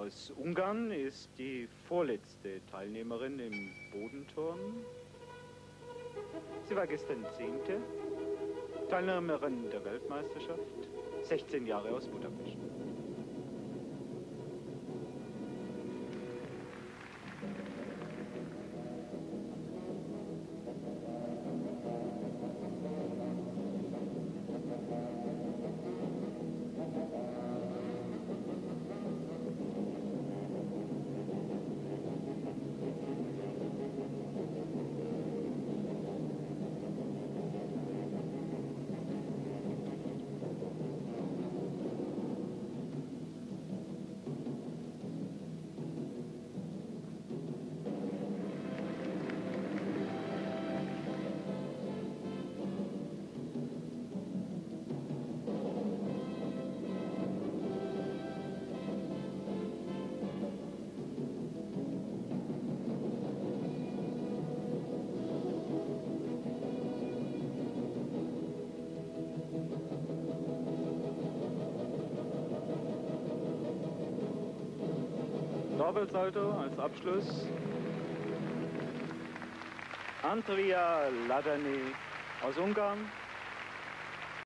aus Ungarn ist die vorletzte Teilnehmerin im Bodenturnen. Sie war gestern Zehnte, Teilnehmerin der Weltmeisterschaft, 16 Jahre aus Budapest. Doppelsalto als Abschluss. Andrea Ladany aus Ungarn.